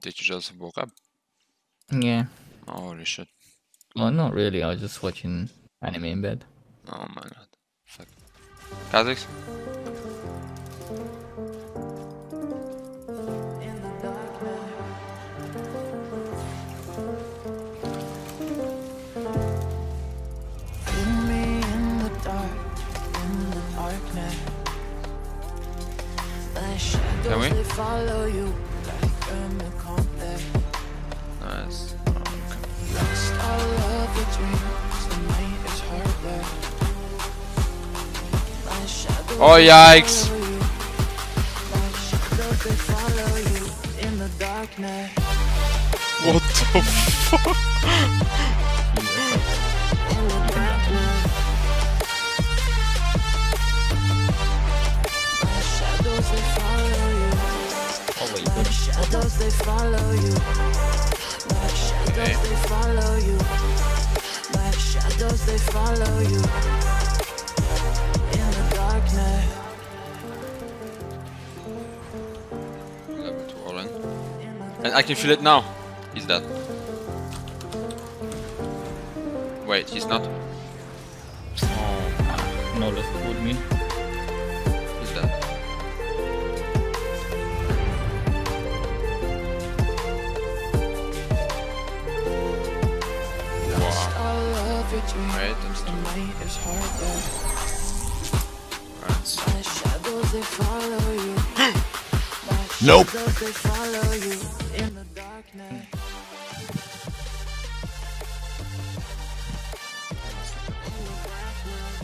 Did you just woke up? Yeah. Holy shit. Well, not really. I was just watching anime in bed. Oh my god. Fuck. Kha'Zix? Leave me the yikes! What the fuck? In I can feel it now. He's dead. Wait, he's not. Oh, No, let's fool me. he's dead. Wow. All of your dreams. Wait, I'm still. night is harder. Alright. My shadows they follow you. My Nope. Shadows they follow you in the darkness.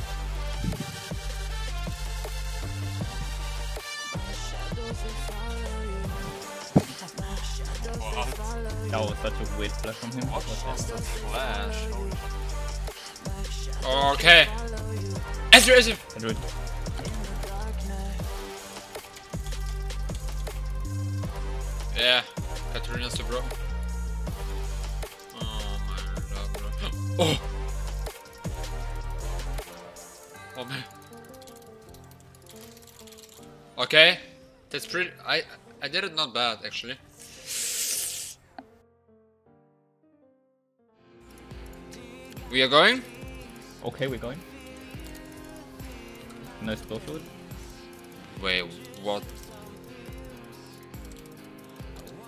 My shadows they follow you. My shadows they follow you. That was such a weird flash from him. What was that? Flash. Okay. Ezra, Ezra! Edward, in the darkness. Yeah, Bro. Oh my god, bro. Oh! Oh man. Okay, that's pretty. I I did it not bad actually. We are going. Okay, we're going. No explosive. Wait, what?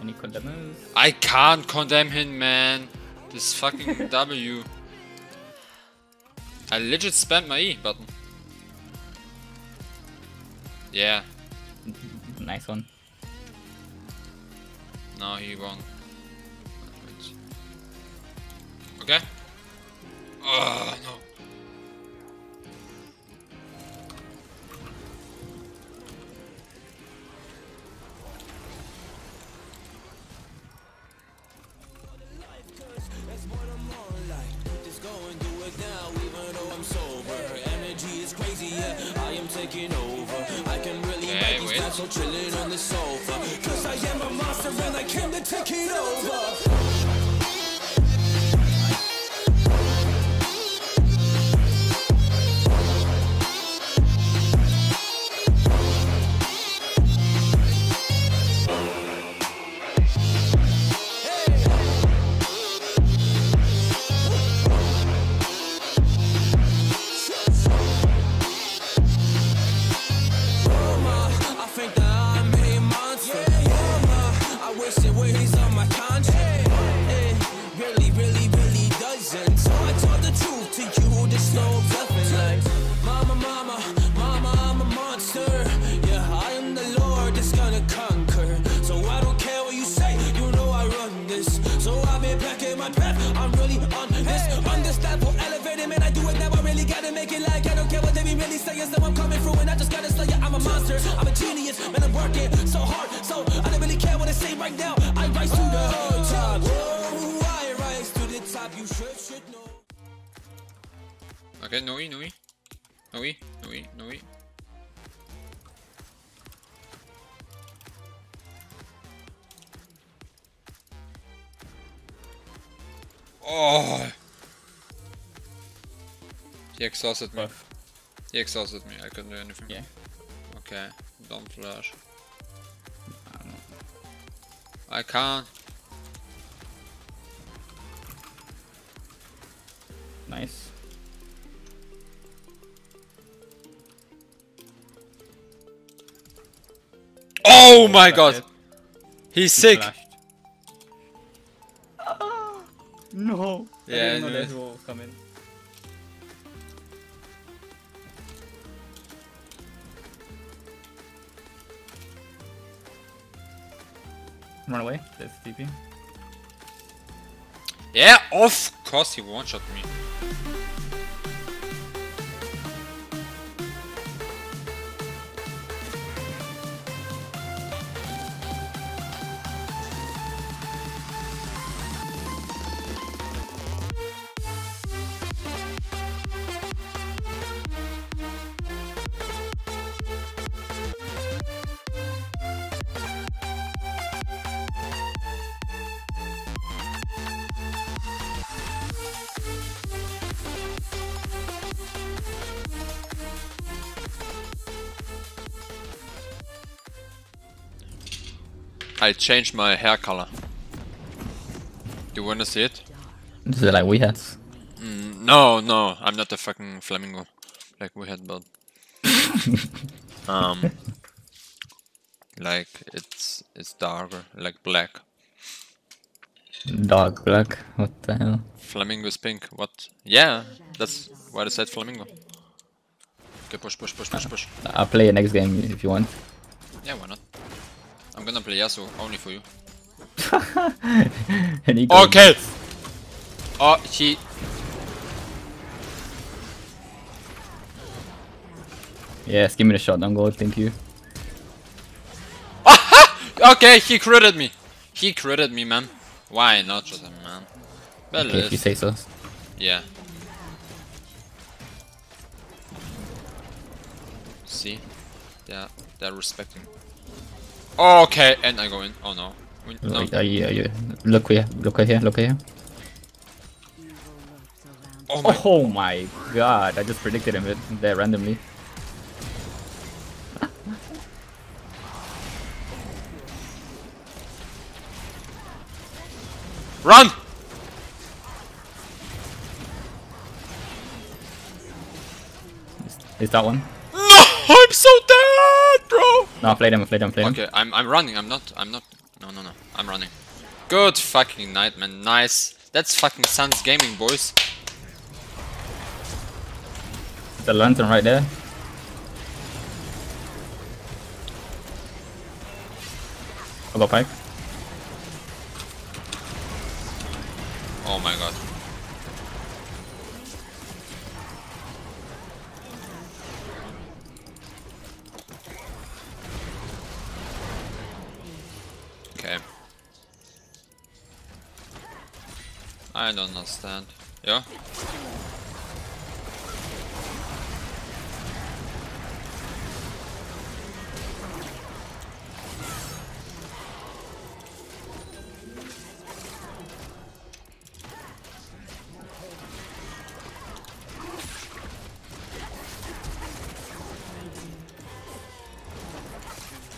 Any condemners? I can't condemn him, man. This fucking W. I legit spammed my E button. Yeah, Nice one. no, he won. Okay. Oh make these so chilling on the sofa. Right now. I rise to the top. Whoa, I rise to the top, you should, should know. Okay, no E, no E. No E, no E, no E. Oh! He exhausted me. He exhausted me. I couldn't do anything. Yeah. Okay. Don't flash. I can't. Nice. Oh my god! It. He's he sick! Ah! no! Yeah, I didn't know that. Run away. That's TP. Yeah, of course he one-shot me. I changed my hair color. Do you wanna see it? Is it like we had? Mm, no, no, I'm not a fucking flamingo like we had, but um, like it's it's darker, like black. Dark black. What the hell? Flamingo is pink. What? Yeah, that's why I said flamingo. Okay, push, push, push, push, push. I'll play next game if you want. Yeah, why not? I'm gonna play Yasuo only for you. Any game. Okay. Oh, he. Yes, give me the shot. Don't go. Thank you. Okay, he critted me. He critted me, man. Why not just a man? Well, Okay, if you say so. yeah. See, yeah, they're respecting. Oh, okay, and I go in. Oh no. We- no. Are you, are you, look here. Look here. Look here. Oh my. Oh my god! I just predicted him there randomly. Run! Is that one? No, I'm so bro. No, play them. Play them. Play them. Okay, I'm I'm running. I'm not. I'm not. No, no, no. I'm running. Good fucking night, man. Nice. That's fucking Suns Gaming, boys. The lantern right there. I'll go pipe. I don't understand. Yeah?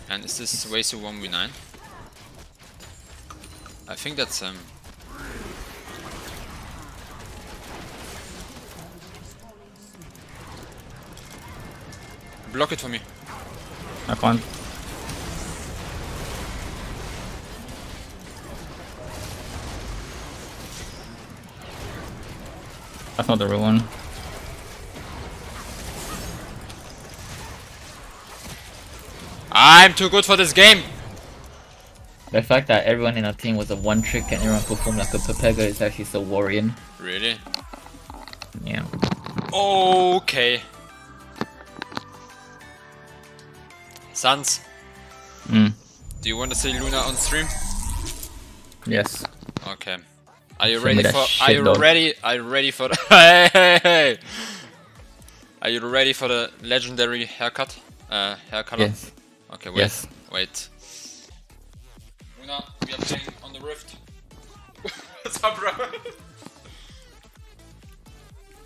And is this Vaysu 1v9? I think that's um Block it for me. I can't. That's not the real one. I'm too good for this game! The fact that everyone in our team was a one trick and everyone performed like a Pepega is actually so worrying. Really? Yeah. Okay. Sans, Mm. do you want to see Luna on stream? Yes. Okay. Are you Send ready for? Are you dog. ready? Are you ready for the? hey, hey, hey! Are you ready for the legendary haircut? Uh, hair color? Yes. Okay, wait. Yes. Wait. Luna, we are playing on the rift. What's up, bro?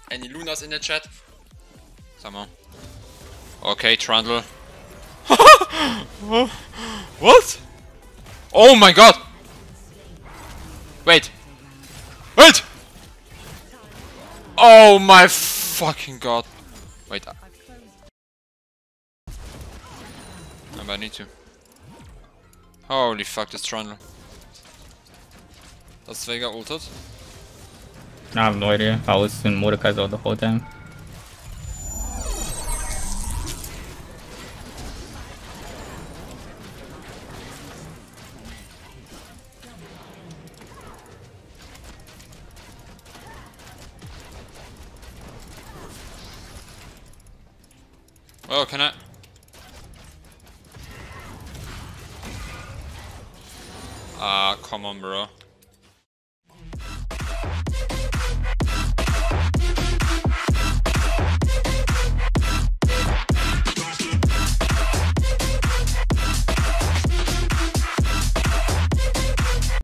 Any Lunas in the chat? Someone. Okay, Trundle. what? Oh my god! Wait! Wait! Oh my fucking god. Wait. No, I need to. Holy fuck, this Trundle. Does Vega ulted? I have no idea. I was in Mordekai's out the whole time. Ah, come on, bro.